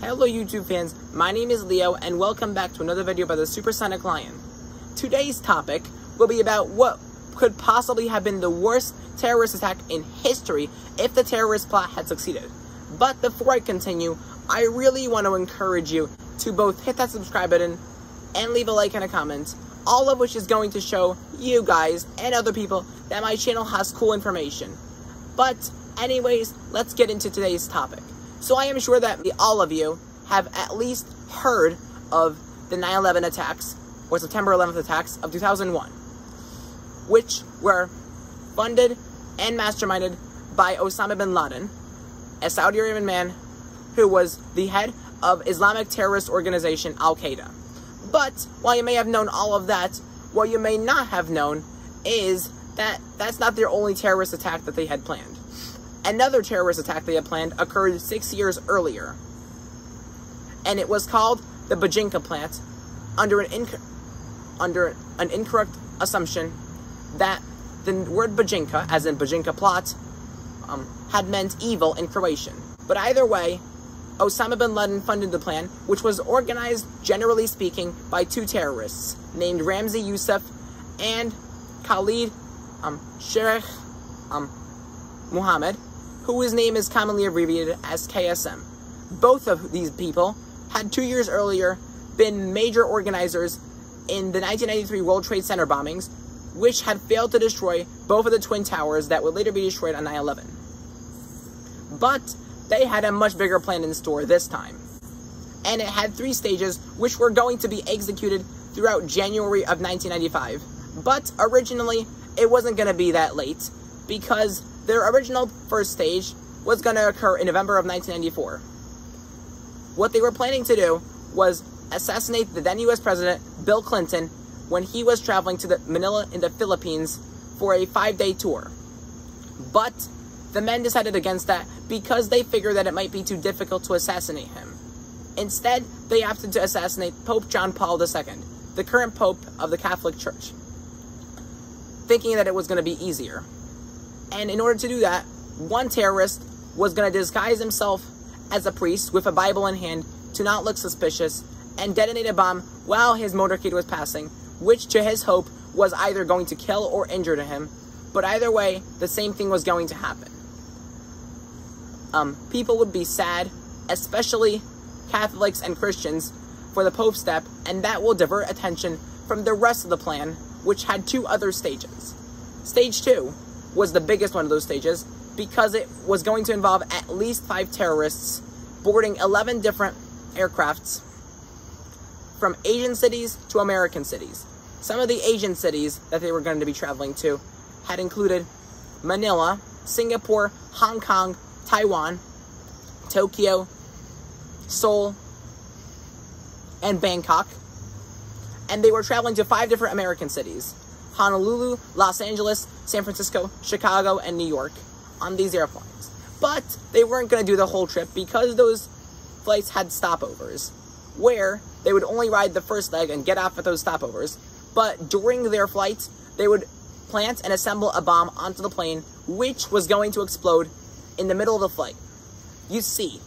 Hello YouTube fans, my name is Leo and welcome back to another video by the Supersonic Lion. Today's topic will be about what could possibly have been the worst terrorist attack in history if the terrorist plot had succeeded. But before I continue, I really want to encourage you to both hit that subscribe button and leave a like and a comment, all of which is going to show you guys and other people that my channel has cool information. But anyways, let's get into today's topic. So I am sure that all of you have at least heard of the 9-11 attacks, or September 11th attacks of 2001, which were funded and masterminded by Osama bin Laden, a Saudi Arabian man who was the head of Islamic terrorist organization Al-Qaeda. But while you may have known all of that, what you may not have known is that that's not their only terrorist attack that they had planned. Another terrorist attack they had planned occurred six years earlier, and it was called the Bojinka plant under an inc under an incorrect assumption that the word Bojinka, as in Bajinka plot, um, had meant evil in Croatian. But either way, Osama bin Laden funded the plan, which was organized, generally speaking, by two terrorists named Ramzi Youssef and Khalid um, Sheikh um, Muhammad, whose name is commonly abbreviated as KSM. Both of these people had two years earlier been major organizers in the 1993 World Trade Center bombings, which had failed to destroy both of the Twin Towers that would later be destroyed on 9-11. But they had a much bigger plan in store this time. And it had three stages, which were going to be executed throughout January of 1995. But originally, it wasn't going to be that late, because their original first stage was going to occur in November of 1994. What they were planning to do was assassinate the then US President Bill Clinton when he was traveling to the Manila in the Philippines for a five-day tour. But the men decided against that because they figured that it might be too difficult to assassinate him. Instead, they opted to assassinate Pope John Paul II, the current Pope of the Catholic Church, thinking that it was going to be easier. And in order to do that, one terrorist was going to disguise himself as a priest with a Bible in hand to not look suspicious and detonate a bomb while his motorcade was passing, which to his hope was either going to kill or injure him. But either way, the same thing was going to happen. Um, people would be sad, especially Catholics and Christians, for the Pope's step, and that will divert attention from the rest of the plan, which had two other stages. Stage 2 was the biggest one of those stages because it was going to involve at least five terrorists boarding 11 different aircrafts from Asian cities to American cities. Some of the Asian cities that they were going to be traveling to had included Manila, Singapore, Hong Kong, Taiwan, Tokyo, Seoul, and Bangkok. And they were traveling to five different American cities. Honolulu, Los Angeles, San Francisco, Chicago, and New York on these airplanes. But they weren't going to do the whole trip because those flights had stopovers, where they would only ride the first leg and get off at those stopovers. But during their flights, they would plant and assemble a bomb onto the plane, which was going to explode in the middle of the flight. You see,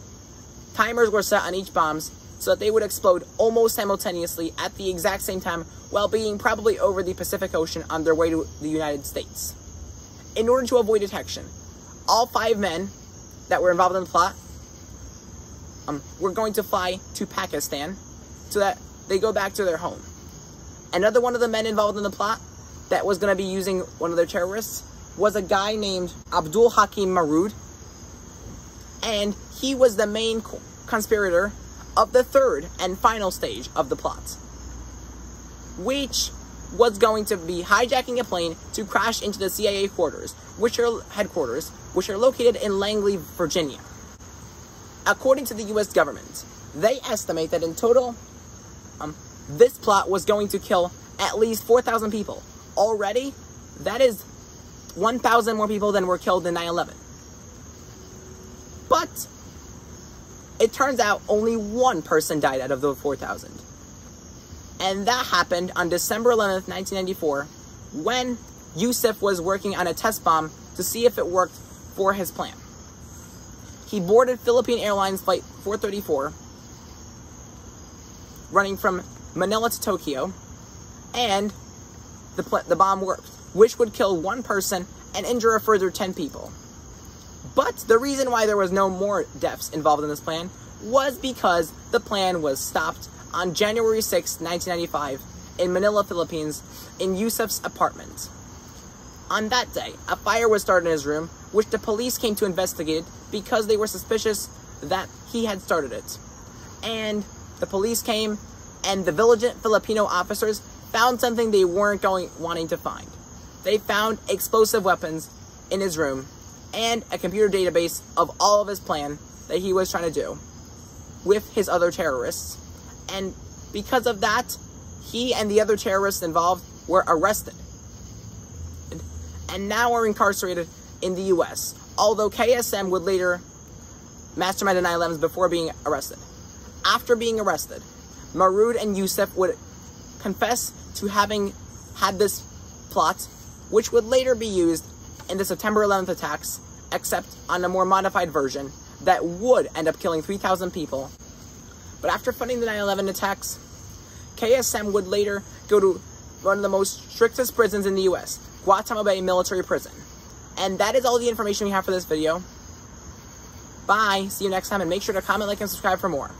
timers were set on each bombs so that they would explode almost simultaneously at the exact same time while being probably over the Pacific Ocean on their way to the United States. In order to avoid detection, all five men that were involved in the plot um, were going to fly to Pakistan so that they go back to their home. Another one of the men involved in the plot that was going to be using one of their terrorists was a guy named Abdul Hakim Marud, and he was the main conspirator of the third and final stage of the plot, which was going to be hijacking a plane to crash into the CIA quarters, which are headquarters, which are located in Langley, Virginia. According to the U.S. government, they estimate that in total, um, this plot was going to kill at least 4,000 people. Already, that is 1,000 more people than were killed in 9-11. But it turns out only one person died out of the 4,000. And that happened on December 11th, 1994, when Youssef was working on a test bomb to see if it worked for his plan. He boarded Philippine Airlines Flight 434 running from Manila to Tokyo, and the, the bomb worked, which would kill one person and injure a further 10 people. But the reason why there was no more deaths involved in this plan was because the plan was stopped on January 6, 1995, in Manila, Philippines, in Yusuf's apartment. On that day, a fire was started in his room, which the police came to investigate because they were suspicious that he had started it. And the police came, and the vigilant Filipino officers found something they weren't going wanting to find. They found explosive weapons in his room and a computer database of all of his plan that he was trying to do with his other terrorists. And because of that, he and the other terrorists involved were arrested and now are incarcerated in the US, although KSM would later mastermind the 9-11s before being arrested. After being arrested, Marood and Yusuf would confess to having had this plot, which would later be used in the September 11th attacks, except on a more modified version that would end up killing 3,000 people. But after funding the 9-11 attacks, KSM would later go to one of the most strictest prisons in the US, Guantanamo Bay Military Prison. And that is all the information we have for this video. Bye, see you next time, and make sure to comment, like, and subscribe for more.